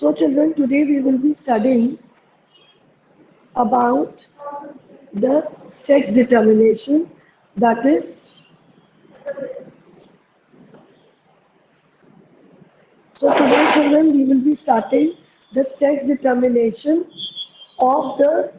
So children, today we will be studying about the sex determination that is so today children we will be starting the sex determination of the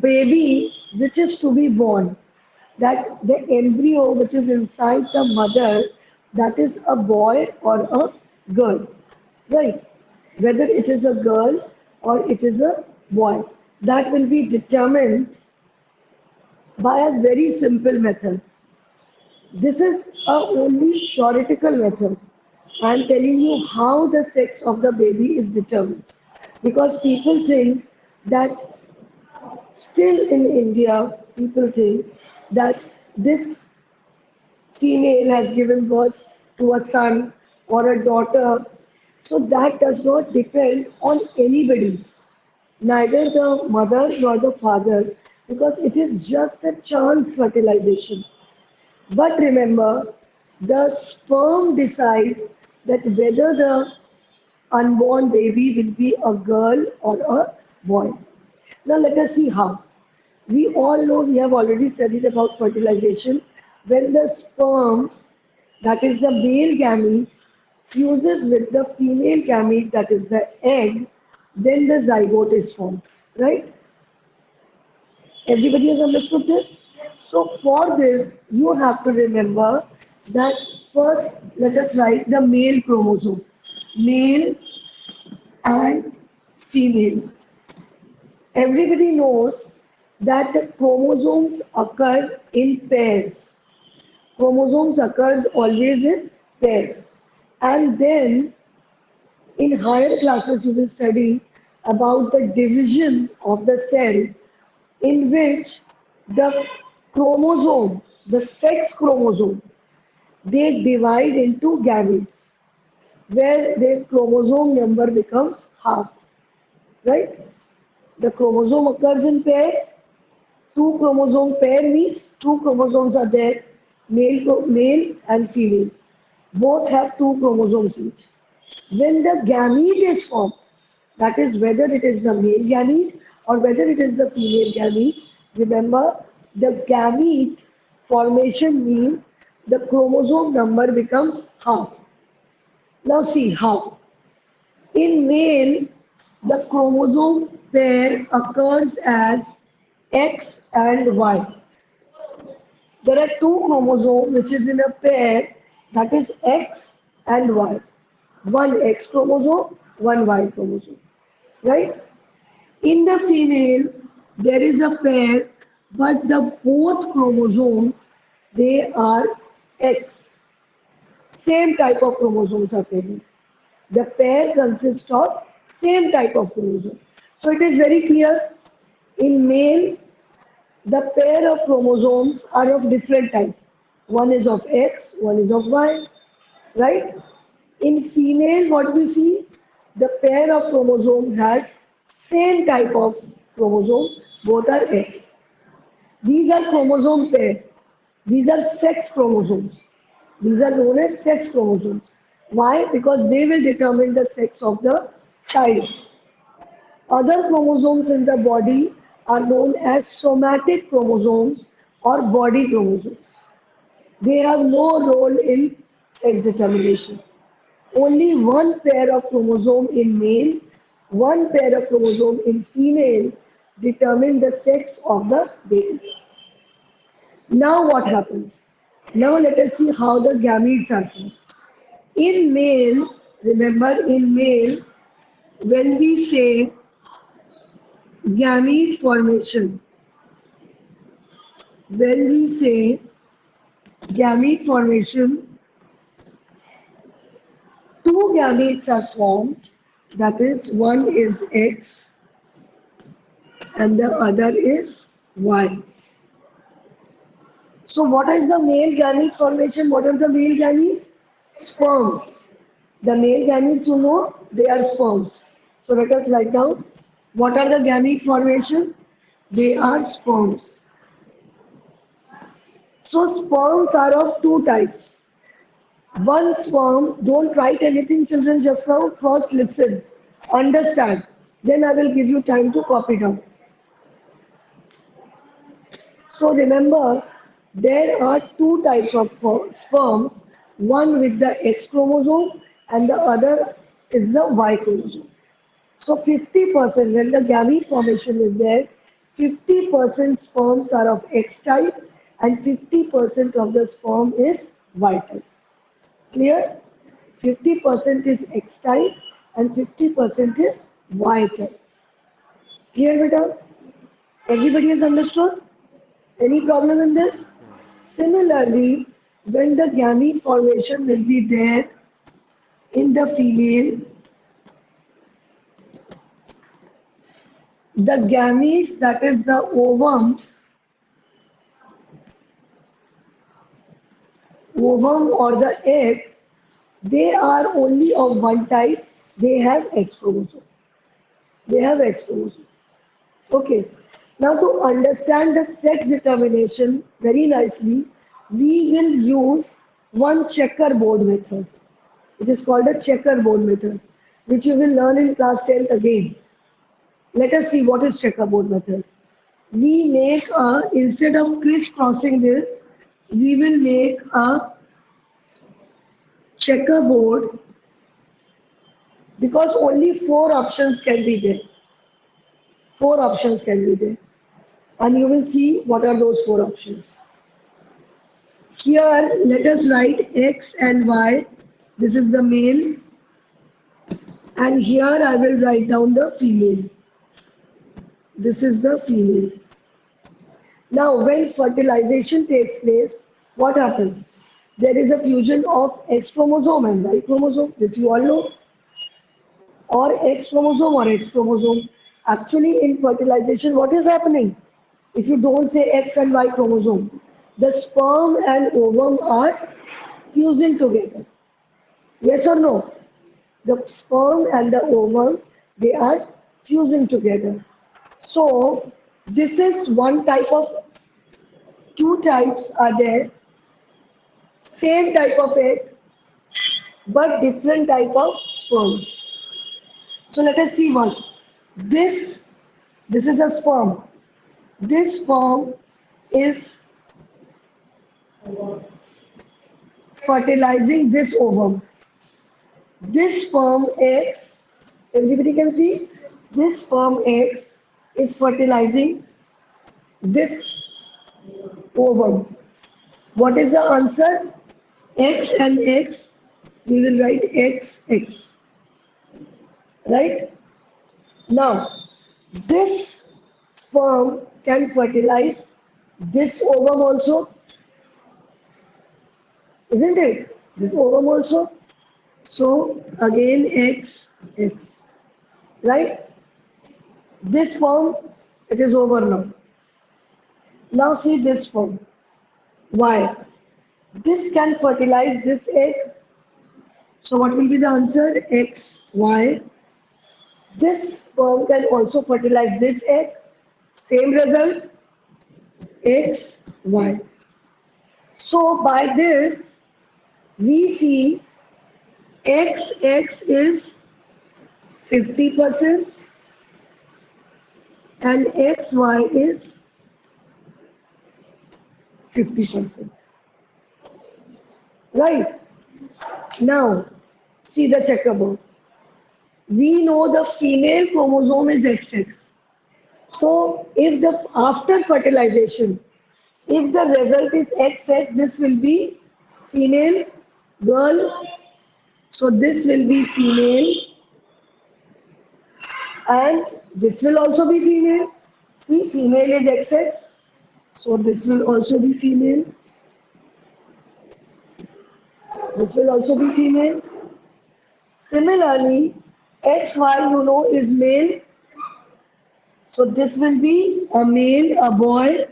baby which is to be born that the embryo which is inside the mother that is a boy or a girl right. Whether it is a girl or it is a boy. That will be determined by a very simple method. This is a only theoretical method. I am telling you how the sex of the baby is determined. Because people think that still in india people think that this female has given birth to a son or a daughter so that does not depend on anybody neither the mother nor the father because it is just a chance fertilization. But remember the sperm decides that whether the unborn baby will be a girl or a boy. Now let us see how. We all know we have already studied about fertilization. When the sperm that is the male gamete fuses with the female gamete that is the egg then the zygote is formed right everybody has understood this so for this you have to remember that first let us write the male chromosome male and female everybody knows that the chromosomes occur in pairs. Chromosomes occurs always in pairs. And then in higher classes you will study about the division of the cell in which the chromosome, the sex chromosome, they divide into gametes where their chromosome number becomes half, right? The chromosome occurs in pairs two chromosome pair means two chromosomes are there, male, male and female. Both have two chromosomes each. When the gamete is formed, that is whether it is the male gamete or whether it is the female gamete, remember the gamete formation means the chromosome number becomes half. Now see how. In male, the chromosome pair occurs as X and Y. There are two chromosomes which is in a pair that is X and Y. One X chromosome, one Y chromosome. Right? In the female, there is a pair, but the both chromosomes, they are X. Same type of chromosomes are present. The pair consists of same type of chromosome. So it is very clear in male, the pair of chromosomes are of different type. One is of X, one is of Y, right? In female, what we see, the pair of chromosome has same type of chromosome, both are X. These are chromosome pair. These are sex chromosomes. These are known as sex chromosomes. Why? Because they will determine the sex of the child. Other chromosomes in the body are known as somatic chromosomes or body chromosomes. They have no role in sex determination. Only one pair of chromosome in male, one pair of chromosome in female determine the sex of the baby. Now what happens? Now let us see how the gametes are formed. In male, remember in male, when we say gamete formation. When we say gamete formation, two gametes are formed. That is, one is X and the other is Y. So what is the male gamete formation? What are the male gametes? Sperms. The male gametes you know, they are sperms. So let us write down what are the gamete formation? They are sperms. So sperms are of two types. One sperm, don't write anything, children, just now. First, listen, understand. Then I will give you time to copy down. So remember, there are two types of sperms, one with the X chromosome and the other is the Y chromosome. So 50% when the gamete formation is there, 50% sperms are of X type and 50% of the sperm is type. Clear? 50% is X type and 50% is type. Clear, beta? Everybody has understood? Any problem in this? Similarly, when the gamete formation will be there in the female, the gametes, that is the ovum, ovum or the egg, they are only of one type, they have X chromosome. They have X chromosome. Okay. Now to understand the sex determination very nicely, we will use one checkerboard method. It is called a checkerboard method, which you will learn in class 10th again. Let us see what is checkerboard method. We make a, instead of crisscrossing this, we will make a checkerboard because only four options can be there. Four options can be there and you will see what are those four options. Here, let us write X and Y. This is the male. And here I will write down the female. This is the female. Now, when fertilization takes place, what happens? There is a fusion of X chromosome and Y chromosome. This you all know. Or X chromosome or X chromosome. Actually, in fertilization, what is happening? if you don't say X and Y chromosome, the sperm and ovum are fusing together. Yes or no? The sperm and the ovum, they are fusing together. So, this is one type of, two types are there, same type of egg, but different type of sperms. So let us see once. This, this is a sperm. This sperm is fertilizing this ovum. This sperm X, everybody can see, this sperm X is fertilizing this ovum. What is the answer? X and X, we will write X, X. Right? Now, this sperm can fertilize this ovum also. Isn't it? This ovum also. So again X, X. Right? This form, it is over now. Now see this form. Why? This can fertilize this egg. So what will be the answer? X, Y. This sperm can also fertilize this egg. Same result, x, y. So by this, we see x, x is 50% and x, y is 50%. Right? Now, see the checkerboard. We know the female chromosome is XX. So if the after fertilization, if the result is XX, this will be female girl. So this will be female and this will also be female. See, female is XX. So this will also be female. This will also be female. Similarly, XY you know is male so this will be a male, a boy.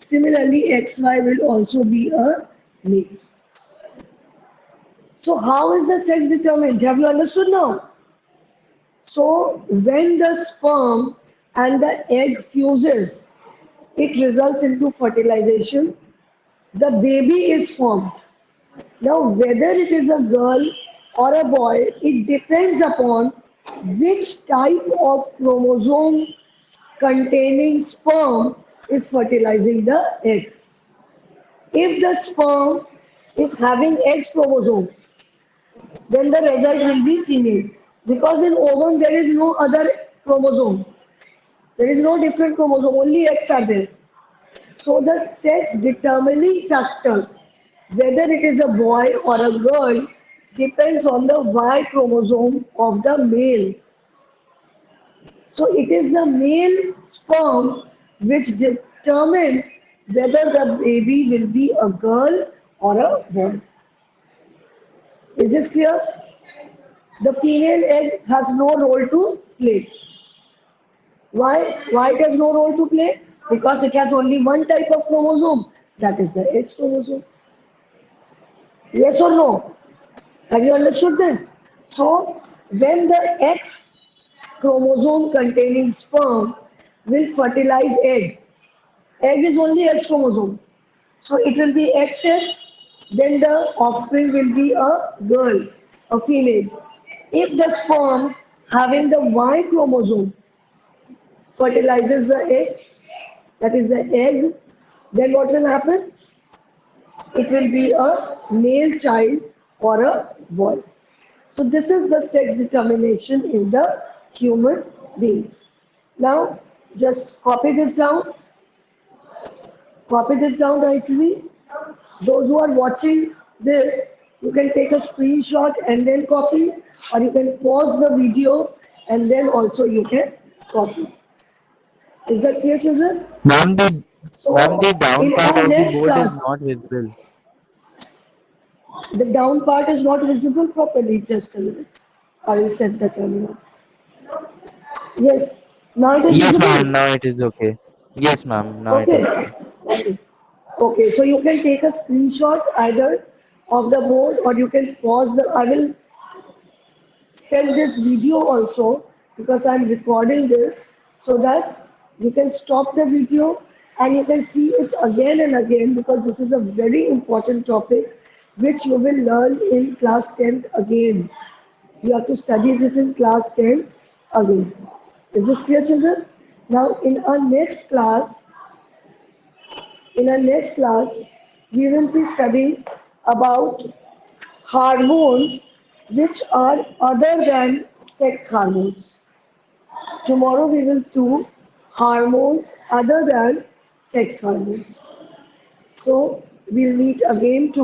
Similarly, XY will also be a male. So how is the sex determined? Have you understood now? So when the sperm and the egg fuses, it results into fertilization. The baby is formed. Now, whether it is a girl or a boy, it depends upon which type of chromosome containing sperm is fertilizing the egg. If the sperm is having X chromosome, then the result will be female. Because in ovum there is no other chromosome. There is no different chromosome, only X are there. So the sex determining factor, whether it is a boy or a girl, depends on the Y chromosome of the male. So it is the male sperm which determines whether the baby will be a girl or a boy. Is this clear? The female egg has no role to play. Why? Why it has no role to play? Because it has only one type of chromosome. That is the X chromosome. Yes or no? Have you understood this? So, when the X chromosome containing sperm will fertilize egg, egg is only X chromosome. So, it will be XX, then the offspring will be a girl, a female. If the sperm having the Y chromosome fertilizes the eggs, that is the egg, then what will happen? It will be a male child or a boy. So this is the sex determination in the human beings. Now, just copy this down. Copy this down nicely. Those who are watching this, you can take a screenshot and then copy, or you can pause the video and then also you can copy. Is that clear, children? Ma'am, the, So, the down part of the board class- is not visible. The down part is not visible properly. Just a minute. I will set the camera. Yes. Now it is Yes, visible. ma'am, now it is okay. Yes, ma'am, now Okay. is. Okay. Okay. So you can take a screenshot either of the board or you can pause the. I will send this video also because I'm recording this so that you can stop the video and you can see it again and again because this is a very important topic which you will learn in class 10 again. You have to study this in class 10 again. Is this clear, children? Now, in our next class, in our next class, we will be studying about hormones which are other than sex hormones. Tomorrow we will do hormones other than sex hormones. So we'll meet again tomorrow.